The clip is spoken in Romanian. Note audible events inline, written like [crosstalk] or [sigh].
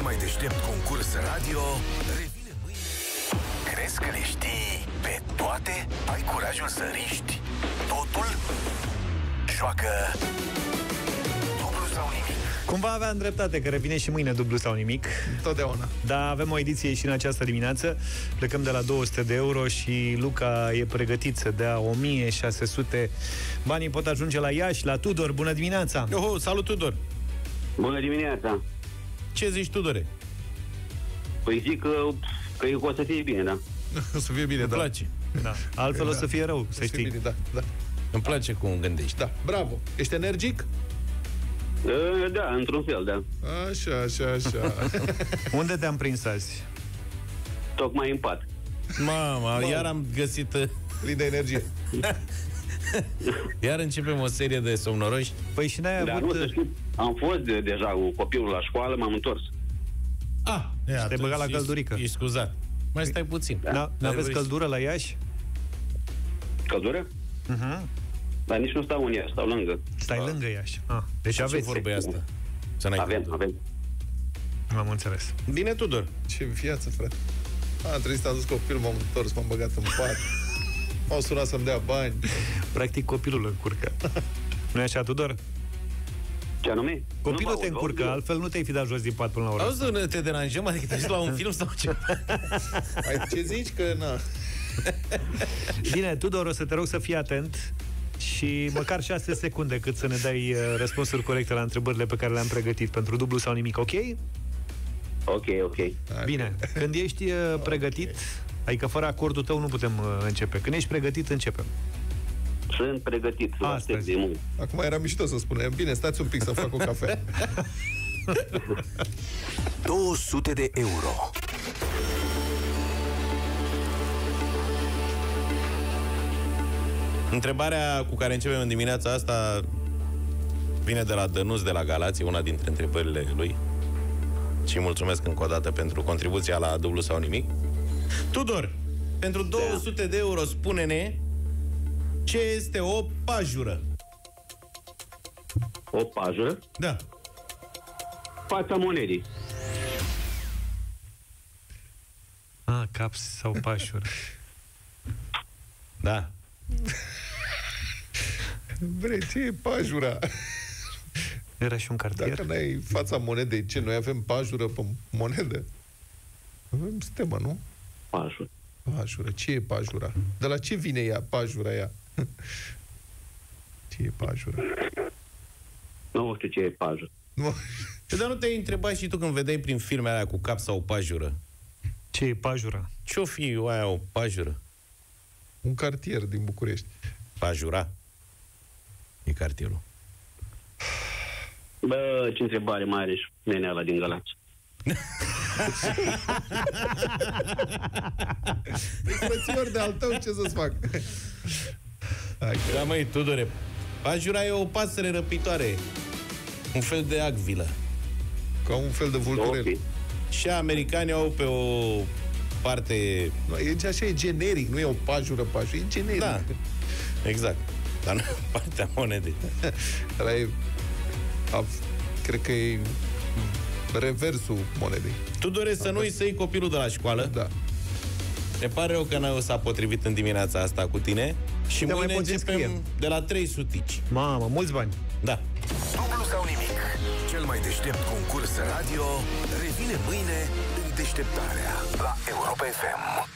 Cel mai deștept concurs radio revine mâine. Crezi că le știi pe toate? Ai curajul să riști totul? Joacă dublu sau nimic. Cumva aveam dreptate că revine și mâine dublu sau nimic. Totdeauna. Dar avem o ediție și în această dimineață. Plecăm de la 200 de euro și Luca e pregătit să dea 1600. Banii pot ajunge la Iași, la Tudor. Bună dimineața! Oho, salut Tudor! Bună dimineața! Ce zici, Tudore? Păi zic că, că o să fie bine, da. [laughs] O să fie bine, Îmi da. place. Da. [laughs] Altfel o să fie rău, să O să fie știi. bine, da, da. Îmi place cum gândești. Da, bravo. Ești energic? Uh, Da, într-un fel, da. Așa, așa, așa. [laughs] Unde te-am prins azi? Tocmai în pat. Mama, iar am găsit... uh, Plin de energie. [laughs] Iar începem o serie de somnoroși. Păi și n-ai Dar nu, avut... să știi, am fost de, deja cu copilul la școală, m-am întors. Ah, ia, te-ai băgat la atunci căldurică. Ești, ești scuzat. Mai stai puțin. Da, n-aveți vrei- căldură la Iași? Căldură? Uh-huh. Dar nici nu stau în ea, stau lângă. Stai lângă Iași. Ah, deci Ce aveți. vorbă e asta? Să n-ai Avem, căldură. avem. Am înțeles. Bine, Tudor. Ce viață, frate. Am trebuit să am dus copilul, m-am întors, m-am băgat în pat. M-au sunat să-mi dea bani. Practic copilul încurcă. [laughs] nu e așa, Tudor? Ce anume? Copilul Nu te mă aud, încurcă, aud, altfel nu te-ai fi dat jos din pat până la ora asta. Auzi, nu te deranjăm? Adică te la un film sau ce? Ai, [laughs] ce zici? Că na. [laughs] Bine, Tudor, o să te rog să fii atent și măcar 6 secunde cât să ne dai uh, răspunsuri corecte la întrebările pe care le-am pregătit pentru dublu sau nimic, ok? Ok, ok. Bine, când ești uh, pregătit, adică fără acordul tău nu putem uh, începe. Când ești pregătit, începem. Sunt pregătit. Vă Astăzi. aștept de mult. Acum era mișto să spunem. Bine, stați un pic să fac o cafea. [laughs] 200 de euro. Întrebarea cu care începem în dimineața asta vine de la Dănuț de la Galație, una dintre întrebările lui. Și îi mulțumesc încă o dată pentru contribuția la dublu sau nimic. Tudor, pentru 200 de euro spune-ne ce este o pajură. O pajă. Da. Fața monedii. Ah, caps sau pașuri. Da. [laughs] Bre, ce e pajura? Era și un cartier. Dacă n-ai fața monedei, ce? Noi avem pajură pe monedă? Avem stemă, nu? Pajă. Pajură. Ce e pajura? De la ce vine ea, pajura ea? Ce e pajura? Nu știu ce e pajă. Nu. Păi, Dar nu te-ai întrebat și tu când vedeai prin filmele alea cu cap sau o pajură? Ce e pajura? Ce-o fi aia o pajură? Un cartier din București. Pajura? E cartierul. Bă, ce întrebare mai are și nenea ăla din Galați. Frăților de al tău, ce să-ți fac? Hai că... Da, măi, Tudore, pajura e o pasăre răpitoare. Un fel de acvilă. Ca un fel de vulturel. Ok. Și americanii au pe o parte... Nu, e așa, e generic, nu e o pajură, pajură, e generic. Da, exact. Dar nu [laughs] partea monedei. [laughs] Ăla e, a, cred că e reversul monedei. Tudore, să nu uiți să iei copilul de la școală. Da. Ne pare rău că n-ai s-a potrivit în dimineața asta cu tine. Și te mai mâine poți începem înscrie. de la 300. Mamă, mulți bani. Da. Dublu sau nimic. Cel mai deștept concurs radio revine mâine în deșteptarea la Europa FM.